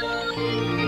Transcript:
Música